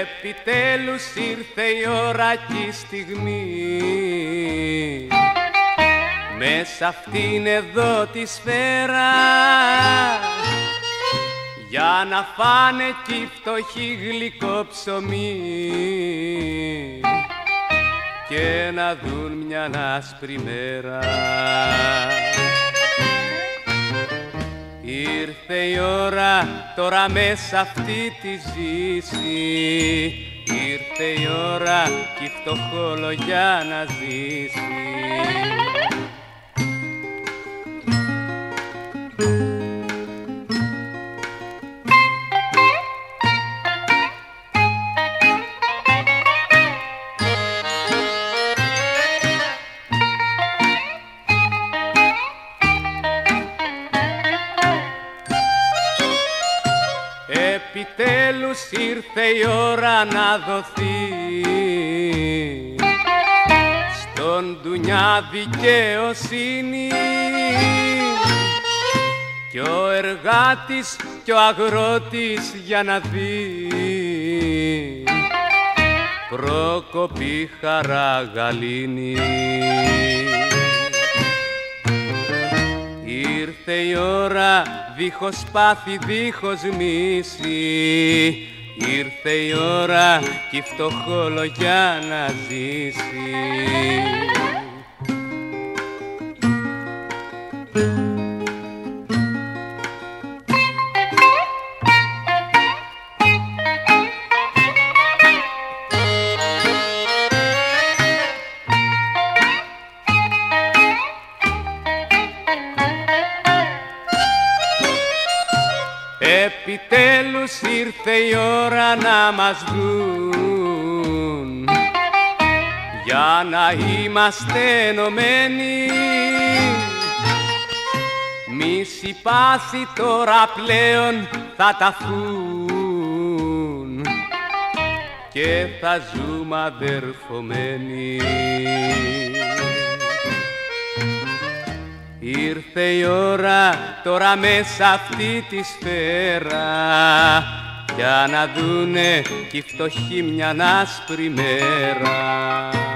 Επιτέλους ήρθε η ώρα και η στιγμή. Μέσα αυτήν εδώ τη σφαίρα Για να φάνε κι οι φτωχοί γλυκό ψωμί. Και να δουν μια άσπρη μέρα Ήρθε η ώρα τώρα μέσα αυτή τη ζήση. Ήρθε η ώρα κι η φτωχόλογια να ζήσει Επιτέλους ήρθε η ώρα να δοθεί στον ντουνιά δικαιοσύνη κι ο εργάτης κι ο αγρότης για να δει προκοπή χαρά γαλήνη. Ήρθε η ώρα δίχως πάθη, δίχως μίση. Ήρθε η ώρα κι η φτωχόλογια να ζήσει Επιτέλους ήρθε η ώρα να μας δουν για να είμαστε ενωμένοι. Μη συμπάθει τώρα πλέον θα ταφούν και θα ζούμε αδερφωμένοι η ώρα τώρα μέσα αυτή τη σφαίρα για να δούνε κι οι φτωχοί μια άσπρη μέρα.